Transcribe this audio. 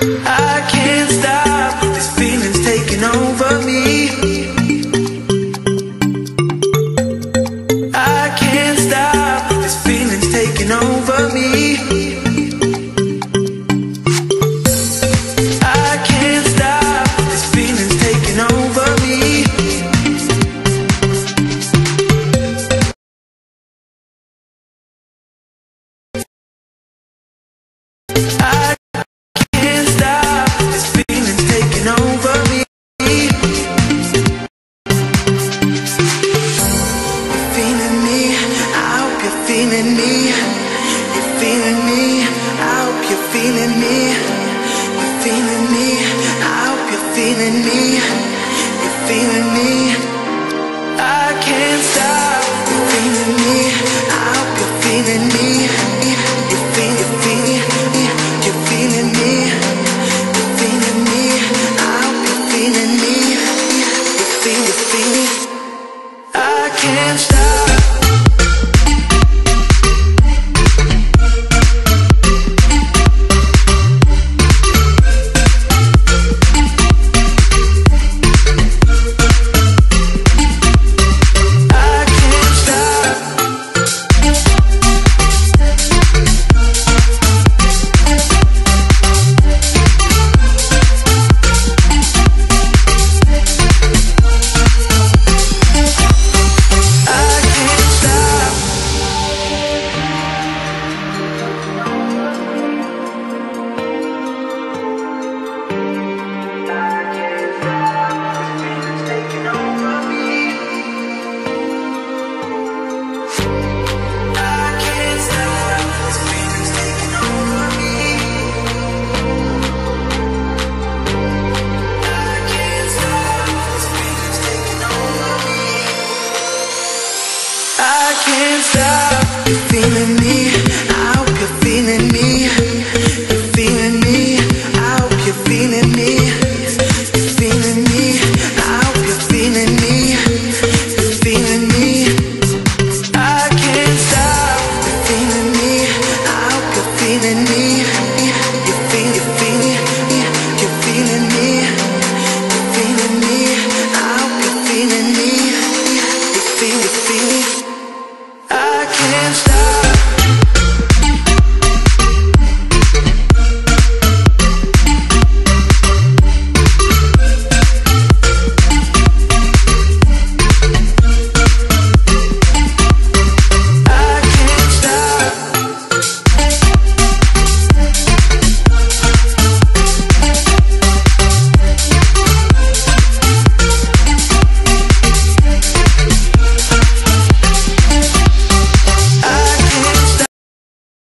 I can't stop this feeling's taking over me. Feeling me. You're feeling me, I hope you're feeling me. You're feeling me, I hope you're feeling me. You're feeling me. I can't stop. You're feeling me, I hope you're feeling me. You're feeling, feeling, you're feeling me. You're feeling me, I hope you're feeling me. You're feeling, feeling. I can't stop.